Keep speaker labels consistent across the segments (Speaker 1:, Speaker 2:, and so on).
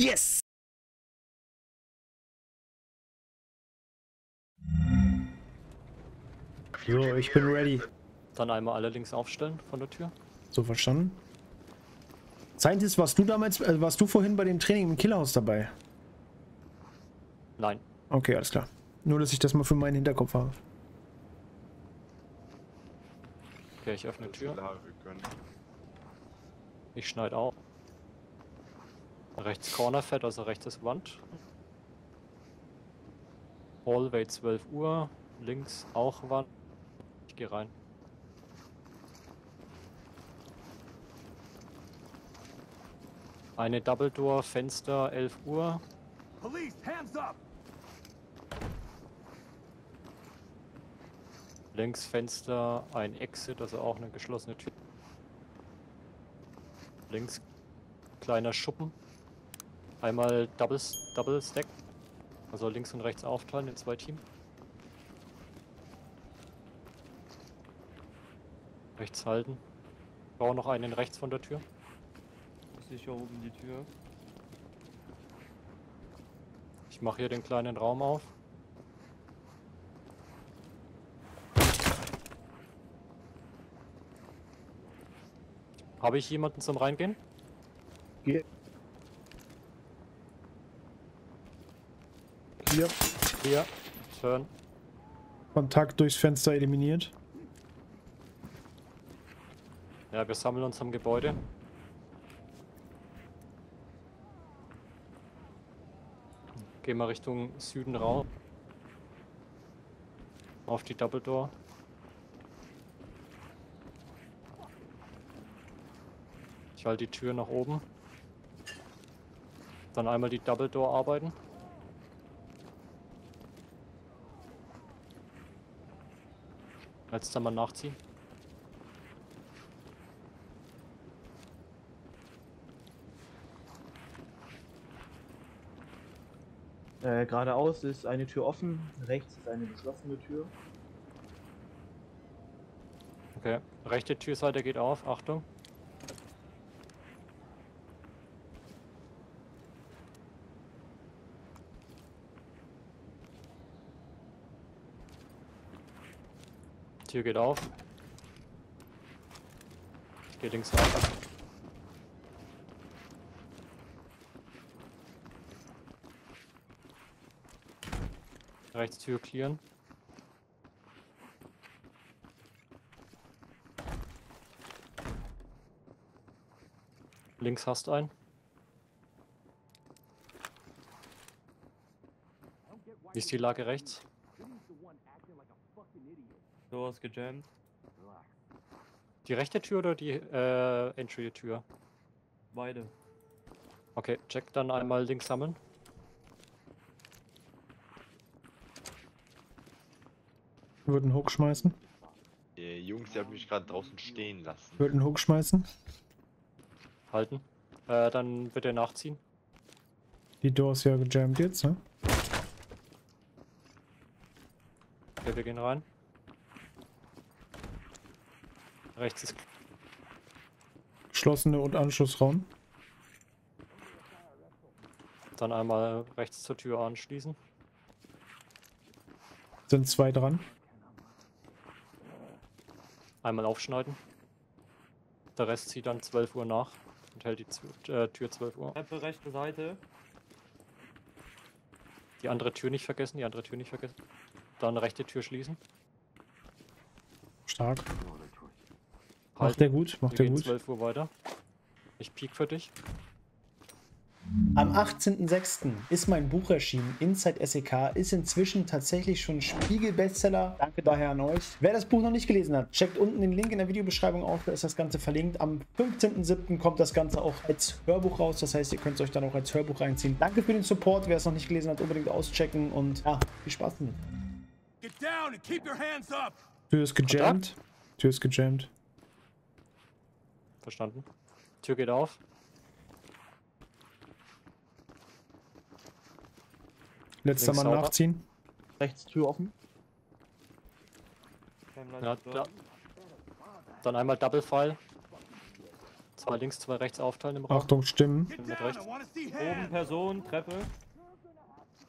Speaker 1: Yes! Jo, ich bin ready.
Speaker 2: Dann einmal alle links aufstellen von der Tür.
Speaker 1: So verstanden. Scientist, warst du damals, äh, warst du vorhin bei dem Training im Killerhaus dabei?
Speaker 2: Nein.
Speaker 1: Okay, alles klar. Nur, dass ich das mal für meinen Hinterkopf habe.
Speaker 2: Okay, ich öffne die Tür. Ich schneide auf. Rechts Corner Fett, also rechts ist Wand. Hallway 12 Uhr. Links auch Wand. Ich gehe rein. Eine Double Door, Fenster 11 Uhr.
Speaker 3: Police, hands up!
Speaker 2: Links Fenster, ein Exit, also auch eine geschlossene Tür. Links kleiner Schuppen. Einmal Double, Double Stack. Also links und rechts aufteilen in zwei Teams. Rechts halten. Baue noch einen rechts von der Tür.
Speaker 4: Sicher oben die Tür.
Speaker 2: Ich mache hier den kleinen Raum auf. Habe ich jemanden zum Reingehen?
Speaker 1: Hier. Hier.
Speaker 2: Hier. Turn.
Speaker 1: Kontakt durchs Fenster eliminiert.
Speaker 2: Ja, wir sammeln uns am Gebäude. Gehen wir Richtung Süden raus. Auf die Double Door. Ich halte die Tür nach oben. Dann einmal die Double Door arbeiten. Jetzt einmal nachziehen.
Speaker 4: Äh, geradeaus ist eine Tür offen, rechts ist eine geschlossene Tür.
Speaker 2: Okay, rechte Türseite geht auf, Achtung. Tür geht auf. Gehe links weiter. Rechts Tür clearen. Links hast einen. Wie ist die Lage rechts?
Speaker 4: Door ist gejammt.
Speaker 2: Die rechte Tür oder die äh, Entry-Tür?
Speaker 4: Beide.
Speaker 2: Okay, check dann einmal links sammeln.
Speaker 1: Würde einen Hook schmeißen.
Speaker 5: Die Jungs, die haben mich gerade draußen stehen lassen.
Speaker 1: Würde einen Hook schmeißen.
Speaker 2: Halten. Äh, dann bitte nachziehen.
Speaker 1: Die Door ist ja gejammt jetzt, ne?
Speaker 2: Okay, wir gehen rein. Rechts ist
Speaker 1: Geschlossene und Anschlussraum.
Speaker 2: dann einmal rechts zur Tür anschließen.
Speaker 1: Sind zwei dran.
Speaker 2: Einmal aufschneiden. Der Rest zieht dann 12 Uhr nach und hält die äh, Tür 12 Uhr.
Speaker 4: Treppe rechte Seite.
Speaker 2: Die andere Tür nicht vergessen, die andere Tür nicht vergessen. Dann rechte Tür schließen.
Speaker 1: Stark. Macht der gut, macht der gut.
Speaker 2: 12 Uhr weiter. Ich peek für dich.
Speaker 1: Am 18.06. ist mein Buch erschienen, Inside SEK, ist inzwischen tatsächlich schon Spiegel-Bestseller. Danke daher an euch. Wer das Buch noch nicht gelesen hat, checkt unten den Link in der Videobeschreibung auf, da ist das Ganze verlinkt. Am 15.07. kommt das Ganze auch als Hörbuch raus, das heißt, ihr könnt es euch dann auch als Hörbuch reinziehen. Danke für den Support, wer es noch nicht gelesen hat, unbedingt auschecken und ja, viel Spaß damit.
Speaker 3: Get down and keep your hands up!
Speaker 1: Tür ist gejammt. Tür ist gejammt.
Speaker 2: Verstanden. Tür geht auf.
Speaker 1: Letzter Mal
Speaker 2: sauber.
Speaker 1: nachziehen.
Speaker 4: Rechts Tür offen.
Speaker 2: Ja, da. Dann einmal Double File. Zwei links, zwei rechts aufteilen im Raum.
Speaker 1: Achtung, Stimmen.
Speaker 2: Mit rechts.
Speaker 4: Oben! Person, Treppe.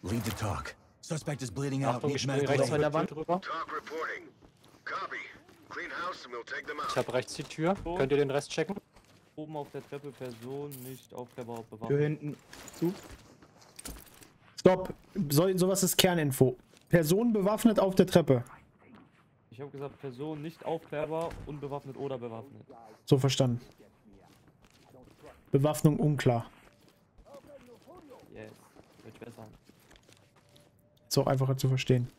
Speaker 6: Lead the talk. Suspect is bleeding out.
Speaker 2: Achtung, Gespräch rechts an der Wand drüber.
Speaker 7: Talk reporting. Copy.
Speaker 2: Ich habe rechts die Tür. Könnt ihr den Rest checken?
Speaker 4: Oben auf der Treppe Person, nicht aufklärbar
Speaker 8: Tür
Speaker 4: bewaffnet.
Speaker 8: hinten zu.
Speaker 1: Stopp. So, sowas ist Kerninfo. Person bewaffnet auf der Treppe.
Speaker 4: Ich habe gesagt, Person nicht aufklärbar, unbewaffnet oder bewaffnet.
Speaker 1: So verstanden. Bewaffnung unklar.
Speaker 4: Yes. Wird besser.
Speaker 1: Ist auch einfacher zu verstehen.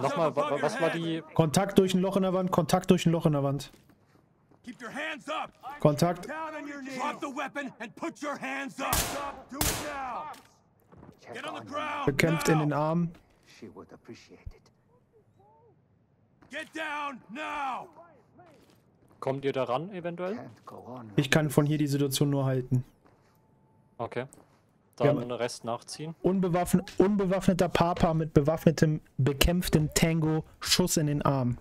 Speaker 2: Nochmal, wa- was war die...
Speaker 1: Kontakt durch ein Loch in der Wand, Kontakt durch ein Loch in der Wand.
Speaker 3: Keep your hands up!
Speaker 1: Kontakt.
Speaker 3: Down on your knees! Drop the weapon and put your hands up! Do it now! Get on the ground!
Speaker 1: Bekämpft in den
Speaker 3: now!
Speaker 1: Arm.
Speaker 9: She would appreciate it.
Speaker 3: Get down now!
Speaker 2: Kommt ihr da ran eventuell?
Speaker 1: Ich kann von hier die Situation nur halten.
Speaker 2: Okay. Dann Rest nachziehen.
Speaker 1: Unbewaffn unbewaffneter Papa mit bewaffnetem, bekämpftem Tango, Schuss in den Arm.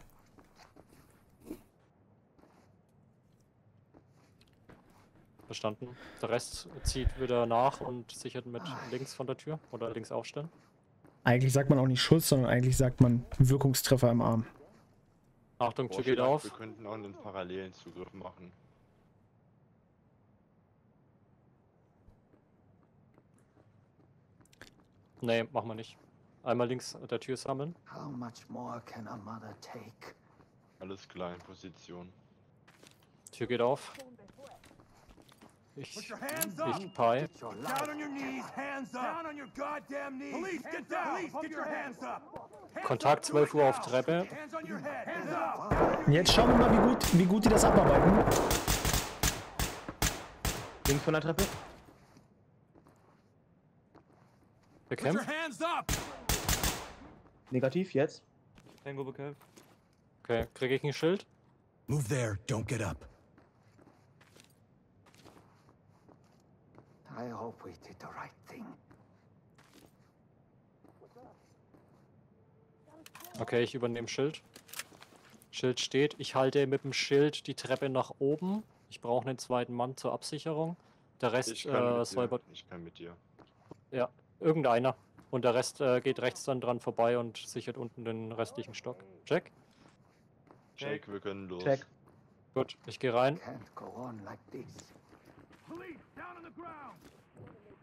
Speaker 2: Verstanden. Der Rest zieht wieder nach und sichert mit links von der Tür. Oder links aufstellen.
Speaker 1: Eigentlich sagt man auch nicht Schuss, sondern eigentlich sagt man Wirkungstreffer im Arm.
Speaker 2: Achtung, Tür
Speaker 5: Boah,
Speaker 2: geht auf.
Speaker 5: Wir könnten auch einen parallelen Zugriff machen.
Speaker 2: Nee, machen wir nicht. Einmal links der Tür sammeln.
Speaker 9: How much more can a mother take?
Speaker 5: Alles klar in Position.
Speaker 2: Tür geht auf. Ich,
Speaker 3: Put your hands up!
Speaker 2: ich Pi.
Speaker 9: Get your
Speaker 3: Down
Speaker 9: life.
Speaker 3: on your knees! Hands up! Down on your goddamn knees! Police, get down! Police, get your hands up! Hands
Speaker 2: Kontakt
Speaker 3: up, do
Speaker 2: 12
Speaker 3: it
Speaker 2: Uhr auf. Treppe.
Speaker 1: Und Jetzt schauen wir mal, wie gut, wie gut die das abarbeiten.
Speaker 8: Links von der Treppe.
Speaker 3: Put your
Speaker 2: Bekämpft.
Speaker 3: hands up!
Speaker 8: Negativ, jetzt.
Speaker 4: Tango bekämpft.
Speaker 2: Okay, kriege ich ein Schild?
Speaker 6: Move there. Don't get up.
Speaker 9: I hope we did the right thing.
Speaker 2: Okay, ich übernehme Schild. Schild steht. Ich halte mit dem Schild die Treppe nach oben. Ich brauche einen zweiten Mann zur Absicherung. Der Rest
Speaker 5: Ich kann,
Speaker 2: äh,
Speaker 5: mit
Speaker 2: säubert
Speaker 5: dir. ich kann mit dir.
Speaker 2: Ja, irgendeiner. Und der Rest äh, geht rechts dann dran vorbei und sichert unten den restlichen Stock. Check.
Speaker 5: Check, wir können los.
Speaker 8: Check.
Speaker 2: Gut, ich gehe rein.
Speaker 9: Can't go on like this.
Speaker 3: Police, down on the ground!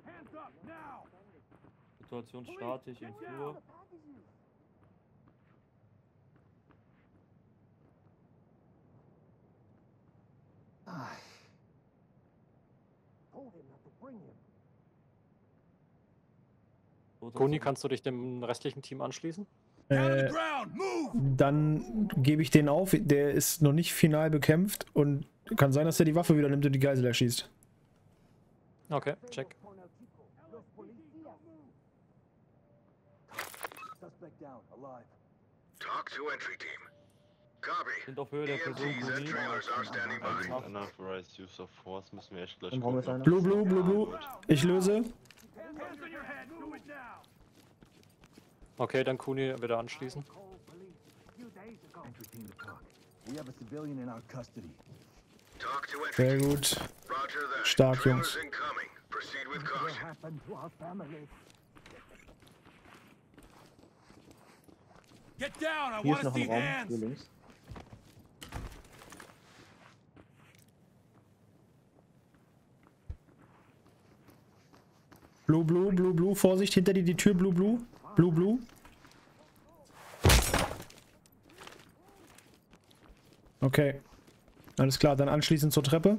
Speaker 3: Hands up now!
Speaker 4: Situation statisch im Flur.
Speaker 9: Ay,
Speaker 2: Koni, kannst du dich dem restlichen Team anschließen?
Speaker 1: Äh, dann gebe ich den auf. Der ist noch nicht final bekämpft und kann sein, dass er die Waffe wieder nimmt und die Geisel erschießt.
Speaker 2: Okay, check.
Speaker 7: Talk to entry team. Copy.
Speaker 4: Sind auf Höhe der Person
Speaker 7: EMTs and
Speaker 4: Kuni.
Speaker 7: trailers are standing
Speaker 5: Bei dem
Speaker 7: by.
Speaker 5: Unauthorized Use of Force müssen wir echt gleich
Speaker 8: Im Raum ist
Speaker 5: gucken.
Speaker 8: einer.
Speaker 1: Blue, blue, blue, blue. Ich löse.
Speaker 3: Hands on your head! Do it now!
Speaker 2: Okay, dann Kuni wieder anschließen.
Speaker 1: Sehr gut. Stark, Jungs.
Speaker 8: Hier ist noch ein Raum. Hier links.
Speaker 1: Blue, blue, blue, blue. Vorsicht, hinter dir die Tür. Blue, blue. Blue, blue. Okay. Alles klar, dann anschließend zur Treppe.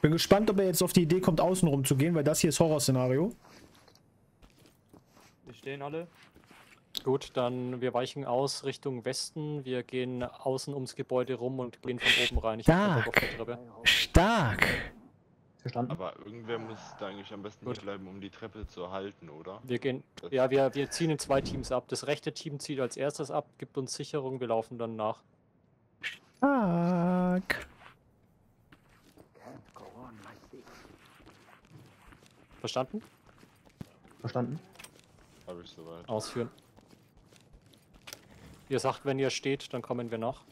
Speaker 1: Bin gespannt, ob er jetzt auf die Idee kommt, außenrum zu gehen, weil das hier ist Horrorszenario.
Speaker 4: Wir stehen alle.
Speaker 2: Gut, dann wir weichen aus Richtung Westen. Wir gehen außen ums Gebäude rum und gehen von oben rein. Ich Treppe.
Speaker 1: Stark.
Speaker 8: Verstanden.
Speaker 5: Aber irgendwer muss da eigentlich am besten
Speaker 2: Gut.
Speaker 5: hier bleiben, um die Treppe zu erhalten, oder?
Speaker 2: Wir gehen, ja, wir, wir ziehen in zwei Teams ab. Das rechte Team zieht als erstes ab, gibt uns Sicherung, wir laufen dann nach.
Speaker 1: Stark.
Speaker 2: Verstanden?
Speaker 8: Verstanden.
Speaker 5: Habe ich soweit.
Speaker 2: Ausführen. Ihr sagt, wenn ihr steht, dann kommen wir nach.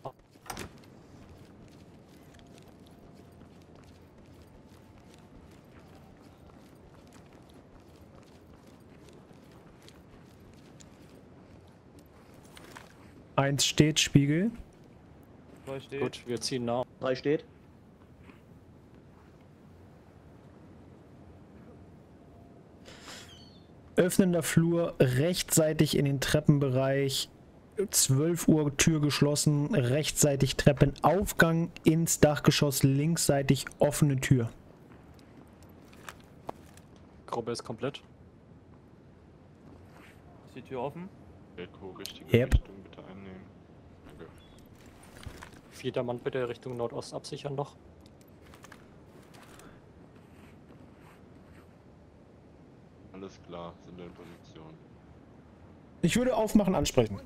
Speaker 1: Eins steht, Spiegel.
Speaker 4: Zwei steht.
Speaker 2: Gut, wir ziehen nach.
Speaker 4: Drei steht.
Speaker 1: Öffnender Flur, rechtsseitig in den Treppenbereich. 12 Uhr Tür geschlossen, rechtsseitig Treppenaufgang ins Dachgeschoss, linksseitig offene Tür.
Speaker 2: Gruppe ist komplett.
Speaker 4: Ist die Tür offen?
Speaker 1: Yep.
Speaker 5: Richtung bitte.
Speaker 2: Vierter Mann bitte Richtung Nordost absichern noch.
Speaker 5: Alles klar, sind wir in Position.
Speaker 1: Ich würde aufmachen, ansprechen.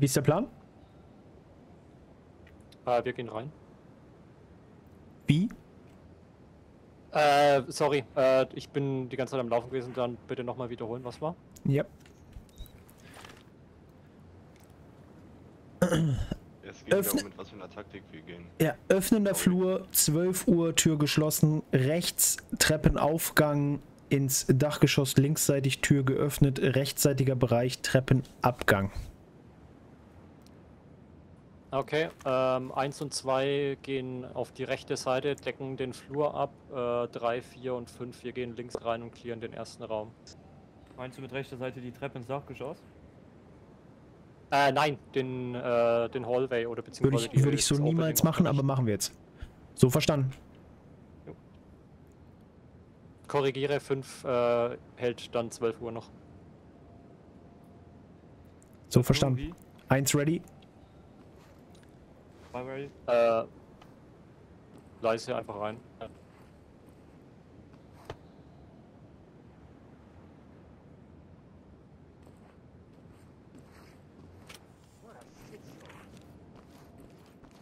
Speaker 1: Wie ist der Plan?
Speaker 2: Äh, wir gehen rein.
Speaker 1: Wie?
Speaker 2: Äh, sorry, äh, ich bin die ganze Zeit am Laufen gewesen, dann bitte nochmal wiederholen, was war?
Speaker 1: Ja.
Speaker 5: Es geht
Speaker 1: Öffne-
Speaker 5: darum, mit was für einer Taktik wir gehen.
Speaker 1: Ja, öffnender Flur, 12 Uhr, Tür geschlossen, rechts Treppenaufgang ins Dachgeschoss, linksseitig Tür geöffnet, rechtsseitiger Bereich Treppenabgang.
Speaker 2: Okay, ähm, 1 und 2 gehen auf die rechte Seite, decken den Flur ab. Äh, 3, 4 und 5, wir gehen links rein und clearen den ersten Raum.
Speaker 4: Meinst du mit rechter Seite die Treppe ins Dachgeschoss?
Speaker 2: Äh, nein, den, äh, den Hallway oder
Speaker 1: Würde
Speaker 2: beziehungsweise
Speaker 1: ich, würde ich so niemals machen, aber machen wir jetzt. So verstanden.
Speaker 2: Korrigiere, 5 äh, hält dann 12 Uhr noch.
Speaker 1: So verstanden. Eins ready.
Speaker 4: Ready?
Speaker 2: Äh, leise einfach rein.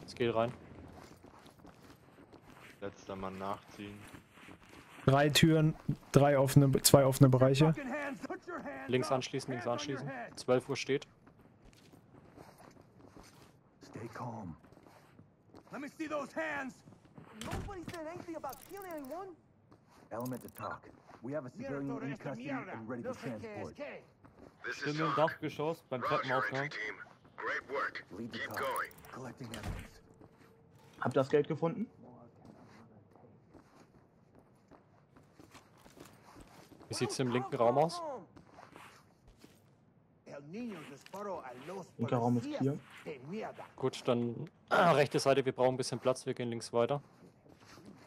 Speaker 2: Es geht rein.
Speaker 5: Letzter Mann nachziehen.
Speaker 1: Drei Türen, drei offene, zwei offene Bereiche.
Speaker 2: Links anschließen, links anschließen.
Speaker 3: head.
Speaker 2: 12 Uhr steht.
Speaker 9: Stay calm.
Speaker 3: Let me see those hands.
Speaker 10: Nobody said anything about killing anyone.
Speaker 9: Element to talk. We have a civilian
Speaker 3: Mierda,
Speaker 9: in custody
Speaker 3: mierda.
Speaker 9: and ready to transport.
Speaker 7: This is
Speaker 4: Sind wir im
Speaker 7: Talk.
Speaker 4: Dachgeschoss beim
Speaker 7: Roger,
Speaker 4: Treppenaufgang?
Speaker 7: entry team. Great work. Keep going.
Speaker 9: Collecting evidence.
Speaker 8: Habt ihr das Geld gefunden?
Speaker 2: Wie sieht's im linken Raum aus?
Speaker 10: El niño disparó a los
Speaker 8: Linker Raum ist
Speaker 10: mierda.
Speaker 2: Gut, dann rechte Seite, wir brauchen ein bisschen Platz, wir gehen links weiter.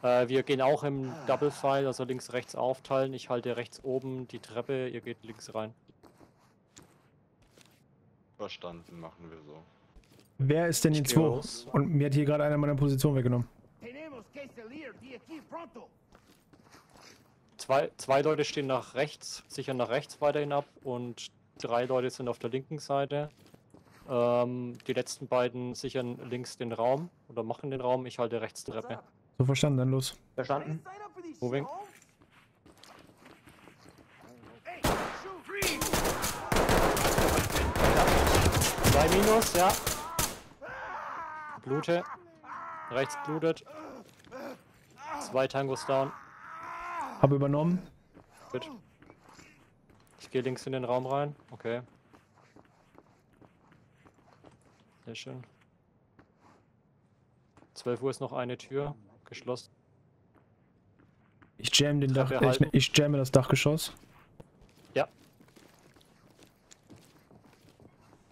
Speaker 2: Äh, wir gehen auch im Double File, also links, rechts aufteilen. Ich halte rechts oben die Treppe, ihr geht links rein.
Speaker 5: Verstanden, machen wir so.
Speaker 1: Wer ist denn in
Speaker 2: geh
Speaker 1: 2?
Speaker 2: raus.
Speaker 1: Und mir hat hier gerade einer meiner Position weggenommen.
Speaker 2: Zwei, zwei Leute stehen nach rechts, sichern nach rechts weiterhin ab und drei Leute sind auf der linken Seite. Ähm, die letzten beiden sichern links den Raum oder machen den Raum, ich halte rechts die Treppe.
Speaker 1: So verstanden, dann los.
Speaker 8: Verstanden?
Speaker 2: Moving. Zwei Minus, ja. Blute. Rechts blutet. Zwei Tangos down.
Speaker 1: Habe übernommen.
Speaker 2: Gut. Ich gehe links in den Raum rein. Okay. Sehr schön. 12 Uhr ist noch eine Tür. Geschlossen.
Speaker 1: Ich jam den Dach, ich, ich jamme das Dachgeschoss.
Speaker 2: Ja.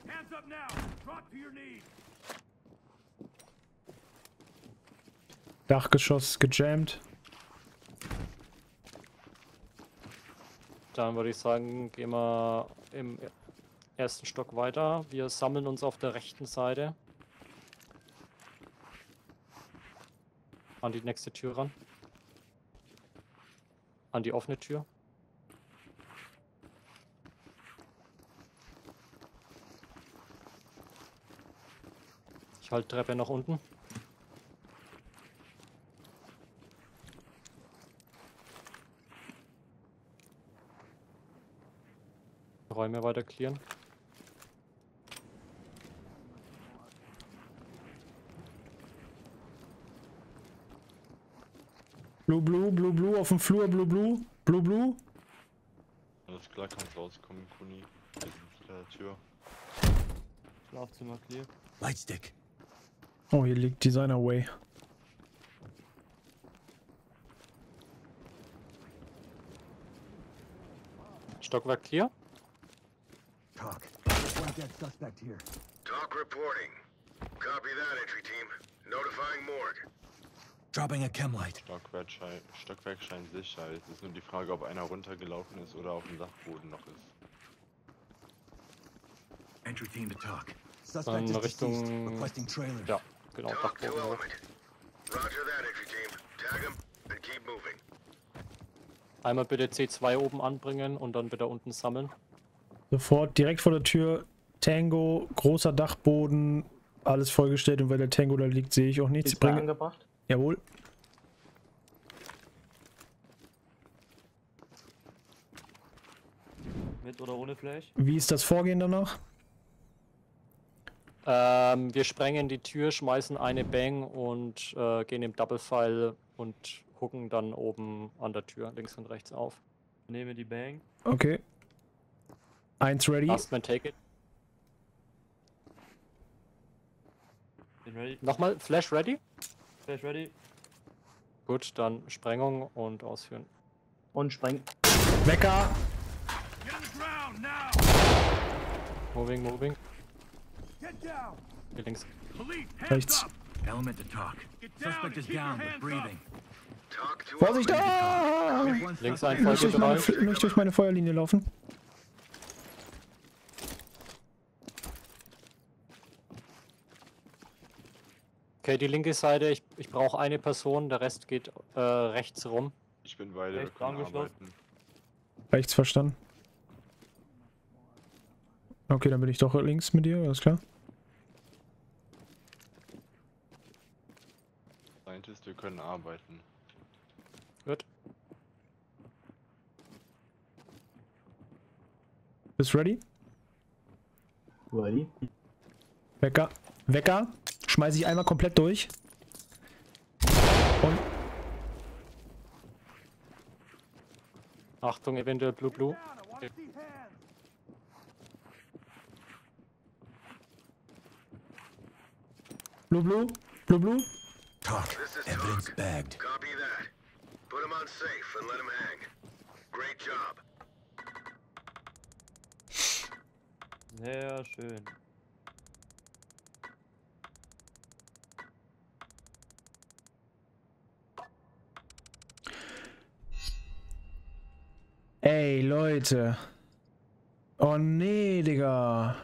Speaker 3: Hands up now. Drop to your knees.
Speaker 1: Dachgeschoss gejammt.
Speaker 2: Dann würde ich sagen, gehen wir im ersten Stock weiter. Wir sammeln uns auf der rechten Seite. An die nächste Tür ran. An die offene Tür. Ich halte Treppe nach unten. Räume weiter clearen.
Speaker 1: Blue, blue, blue, blue, auf dem Flur, blue, blue, blue, blue.
Speaker 5: Alles klar, kannst rauskommen, Kuni. Wir sind hinter der Tür.
Speaker 11: Schlafzimmer clear.
Speaker 6: Lightstick.
Speaker 1: Oh, hier liegt Designer Way.
Speaker 2: Stockwerk clear.
Speaker 9: Dead suspect here.
Speaker 7: Talk reporting. Copy that, entry team. Notifying morgue.
Speaker 6: Dropping a chem light.
Speaker 5: Stockwerk, schei Stockwerk scheint sicher. Es ist nur die Frage, ob einer runtergelaufen ist oder auf dem Dachboden noch ist.
Speaker 6: Entry team to talk.
Speaker 11: Suspect is deceased.
Speaker 2: Richtung.
Speaker 6: Requesting trailer.
Speaker 2: Ja, genau,
Speaker 7: Talk to
Speaker 2: Dachboden. hoch.
Speaker 7: element. Roger that, entry team. Tag him and keep moving.
Speaker 2: Einmal bitte C2 oben anbringen und dann wieder unten sammeln.
Speaker 1: Sofort direkt vor der Tür. Tango, großer Dachboden, alles vollgestellt und weil der Tango da liegt, sehe ich auch nichts. Bringe.
Speaker 4: angebracht?
Speaker 1: Jawohl.
Speaker 11: Mit oder ohne Flash?
Speaker 1: Wie ist das Vorgehen danach?
Speaker 2: Ähm, wir sprengen die Tür, schmeißen eine Bang und äh, gehen im Double File und gucken dann oben an der Tür links und rechts auf.
Speaker 11: Nehme die Bang.
Speaker 1: Okay. Eins ready.
Speaker 2: Last man take it.
Speaker 11: Bin ready.
Speaker 2: Nochmal, Flash ready?
Speaker 11: Flash ready.
Speaker 2: Gut, dann Sprengung und ausführen.
Speaker 4: Und spreng.
Speaker 1: Wecker.
Speaker 2: Moving, moving.
Speaker 3: Get down!
Speaker 2: Hier links.
Speaker 1: Rechts.
Speaker 6: Element to talk. Suspect is down, but breathing.
Speaker 1: Vorsicht! Ah!
Speaker 2: Links ein,
Speaker 1: nicht durch meine Feuerlinie laufen.
Speaker 2: Okay, die linke Seite, ich, ich brauche eine Person, der Rest geht äh, rechts rum.
Speaker 5: Ich bin beide, wir
Speaker 11: Rechts
Speaker 5: können
Speaker 11: angeschlossen.
Speaker 1: Rechts verstanden. Okay, dann bin ich doch links mit dir, alles klar.
Speaker 5: Scientist, wir können arbeiten.
Speaker 2: Gut.
Speaker 1: Bist ready?
Speaker 4: Ready?
Speaker 1: Wecker. Wecker. Schmeiß ich einmal komplett durch. Und
Speaker 2: Achtung, eventuell Blue Blue.
Speaker 3: Hands!
Speaker 1: Blue Blue. Blue Blue.
Speaker 6: Talk.
Speaker 7: This is
Speaker 6: Evidence
Speaker 7: talk.
Speaker 6: bagged.
Speaker 7: Copy that. Put him on safe and let him hang. Great job.
Speaker 11: Sehr schön.
Speaker 1: Ey, Leute. Oh nee, Digga.